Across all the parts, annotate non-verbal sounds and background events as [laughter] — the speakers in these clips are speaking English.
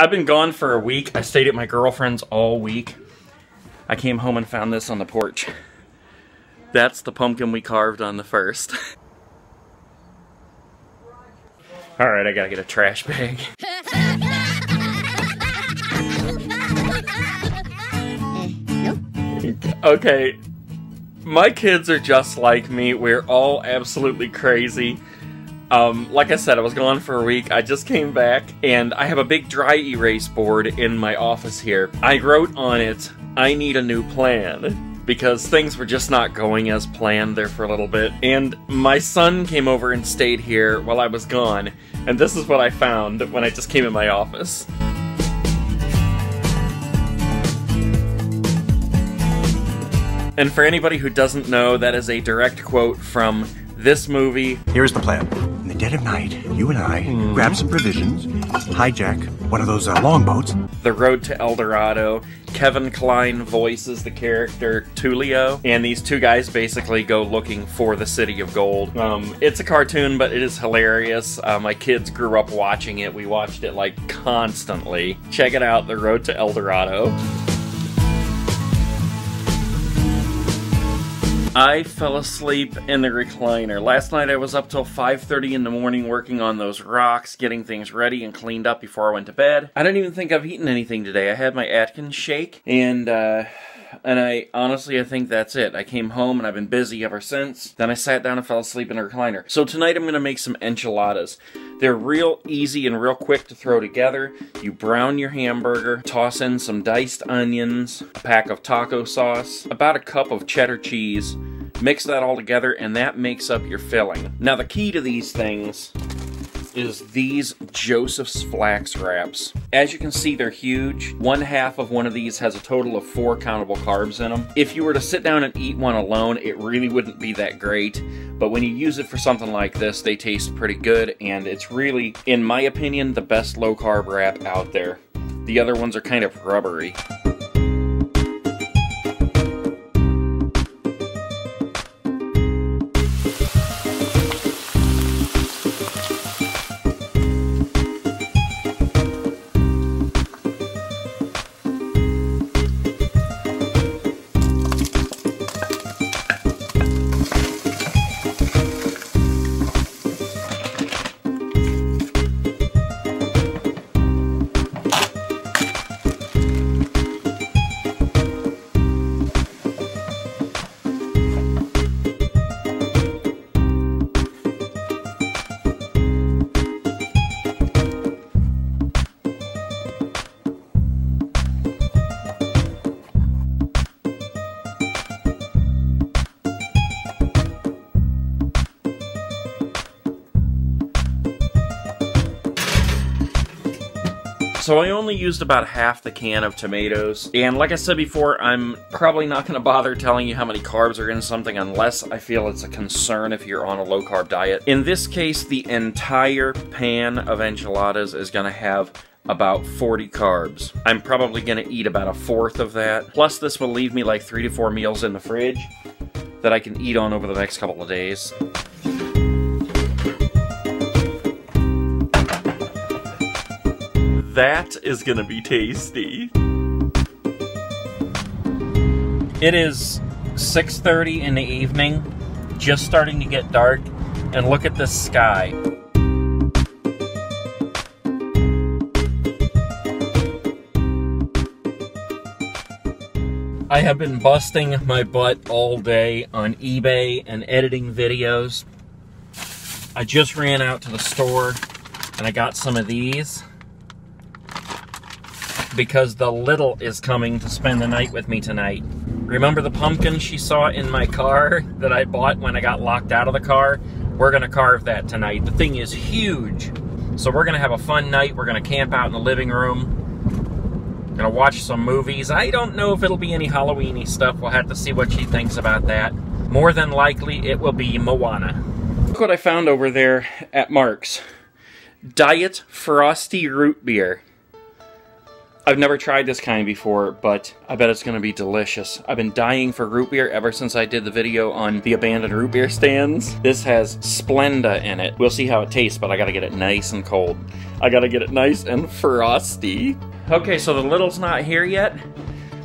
I've been gone for a week. I stayed at my girlfriend's all week. I came home and found this on the porch. That's the pumpkin we carved on the first. [laughs] Alright, I gotta get a trash bag. [laughs] okay, my kids are just like me. We're all absolutely crazy. Um, like I said, I was gone for a week. I just came back, and I have a big dry erase board in my office here. I wrote on it, I need a new plan. Because things were just not going as planned there for a little bit. And my son came over and stayed here while I was gone. And this is what I found when I just came in my office. And for anybody who doesn't know, that is a direct quote from this movie. Here's the plan. Dead of night, you and I mm. grab some provisions, hijack one of those uh, longboats. The Road to El Dorado. Kevin Kline voices the character Tulio, and these two guys basically go looking for the City of Gold. Um, it's a cartoon, but it is hilarious. Uh, my kids grew up watching it. We watched it like constantly. Check it out, The Road to El Dorado. I fell asleep in the recliner. Last night I was up till 5.30 in the morning working on those rocks, getting things ready and cleaned up before I went to bed. I don't even think I've eaten anything today. I had my Atkins shake, and, uh, and I honestly I think that's it. I came home and I've been busy ever since. Then I sat down and fell asleep in a recliner. So tonight I'm gonna make some enchiladas. They're real easy and real quick to throw together. You brown your hamburger, toss in some diced onions, a pack of taco sauce, about a cup of cheddar cheese, Mix that all together and that makes up your filling. Now the key to these things is these Joseph's flax wraps. As you can see, they're huge. One half of one of these has a total of four countable carbs in them. If you were to sit down and eat one alone, it really wouldn't be that great. But when you use it for something like this, they taste pretty good. And it's really, in my opinion, the best low carb wrap out there. The other ones are kind of rubbery. So I only used about half the can of tomatoes. And like I said before, I'm probably not going to bother telling you how many carbs are in something unless I feel it's a concern if you're on a low-carb diet. In this case, the entire pan of enchiladas is going to have about 40 carbs. I'm probably going to eat about a fourth of that. Plus, this will leave me like three to four meals in the fridge that I can eat on over the next couple of days. That is gonna be tasty. It is 6.30 in the evening, just starting to get dark, and look at this sky. I have been busting my butt all day on eBay and editing videos. I just ran out to the store and I got some of these because the little is coming to spend the night with me tonight. Remember the pumpkin she saw in my car that I bought when I got locked out of the car? We're gonna carve that tonight. The thing is huge. So we're gonna have a fun night. We're gonna camp out in the living room. Gonna watch some movies. I don't know if it'll be any Halloweeny stuff. We'll have to see what she thinks about that. More than likely, it will be Moana. Look what I found over there at Mark's. Diet Frostie Root Beer. I've never tried this kind before, but I bet it's gonna be delicious. I've been dying for root beer ever since I did the video on the abandoned root beer stands. This has Splenda in it. We'll see how it tastes, but I gotta get it nice and cold. I gotta get it nice and frosty. Okay, so the little's not here yet,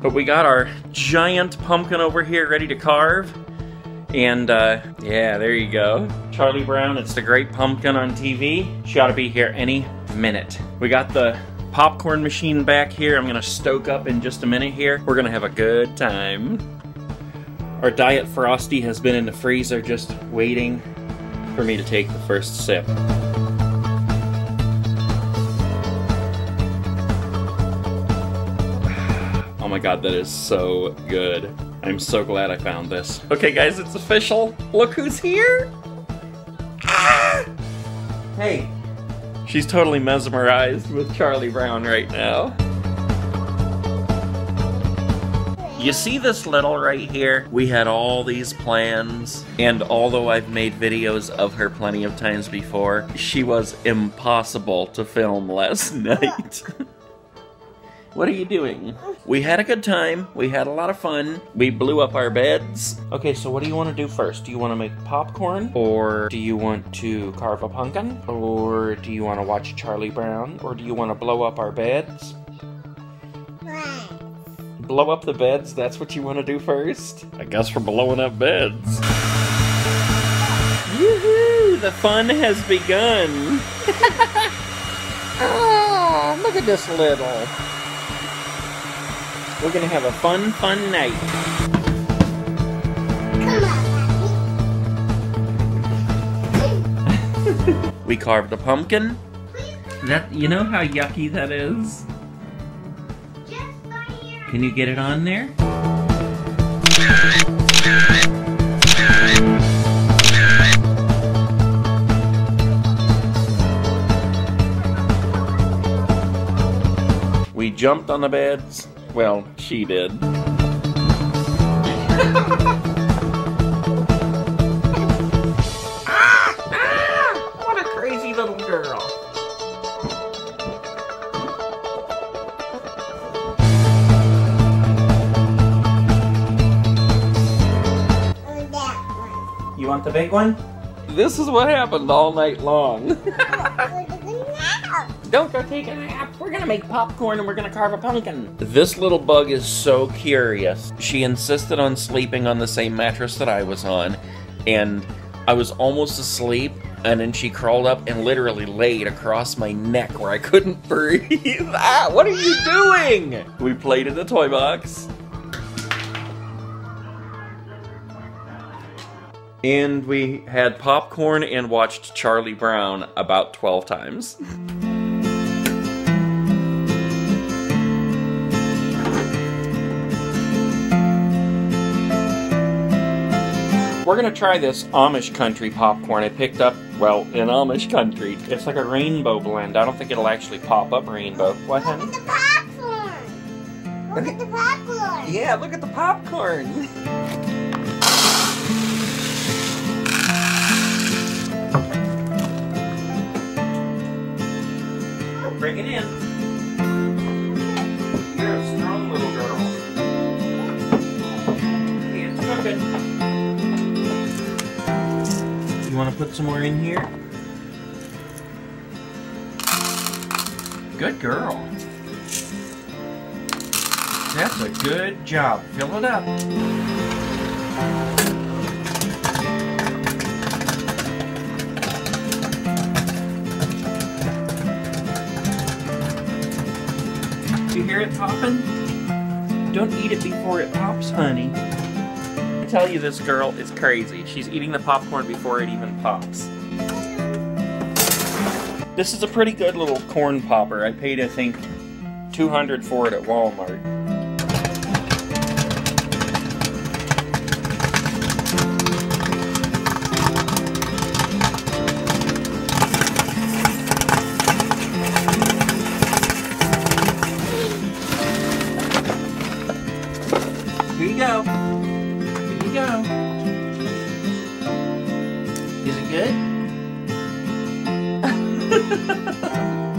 but we got our giant pumpkin over here ready to carve. And uh, yeah, there you go. Charlie Brown, it's the great pumpkin on TV. She ought to be here any minute. We got the popcorn machine back here. I'm gonna stoke up in just a minute here. We're gonna have a good time. Our Diet Frostie has been in the freezer just waiting for me to take the first sip. [sighs] Oh my god, that is so good. I'm so glad I found this. Okay guys, it's official. Look who's here! Ah! [gasps] Hey, she's totally mesmerized with Charlie Brown right now. You see this little right here? We had all these plans, and although I've made videos of her plenty of times before, she was impossible to film last [laughs] night. What are you doing? We had a good time. We had a lot of fun. We blew up our beds. Okay, so what do you want to do first? Do you want to make popcorn? Or do you want to carve a pumpkin? Or do you want to watch Charlie Brown? Or do you want to blow up our beds? Blow up the beds? That's what you want to do first? I guess we're blowing up beds. Yoo-hoo! The fun has begun! oh, [laughs] look at this little. We're gonna have a fun, fun night. [laughs] we carved a pumpkin. That you know how yucky that is? Can you get it on there? We jumped on the beds. Well, she did. ah, [laughs] ah, what a crazy little girl. You want the big one? This is what happened all night long. [laughs] [laughs] Don't go take a nap. We're gonna make popcorn and we're gonna carve a pumpkin. This little bug is so curious. She insisted on sleeping on the same mattress that I was on, and I was almost asleep, and then she crawled up and literally laid across my neck where I couldn't [laughs] breathe. ah, what are you doing? We played in the toy box. And we had popcorn and watched Charlie Brown about 12 times. [laughs] We're gonna try this Amish country popcorn I picked up, well, in Amish country. It's like a rainbow blend. I don't think it'll actually pop up rainbow. What, honey? Look at the popcorn! Look at the popcorn! Yeah, look at the popcorn. [laughs] some more in here? Good girl. That's a good job. Fill it up. You hear it popping? Don't eat it before it pops, honey. Tell you, this girl is crazy. She's eating the popcorn before it even pops. This is a pretty good little corn popper. I paid, I think, 200 for it at Walmart. Ha ha ha!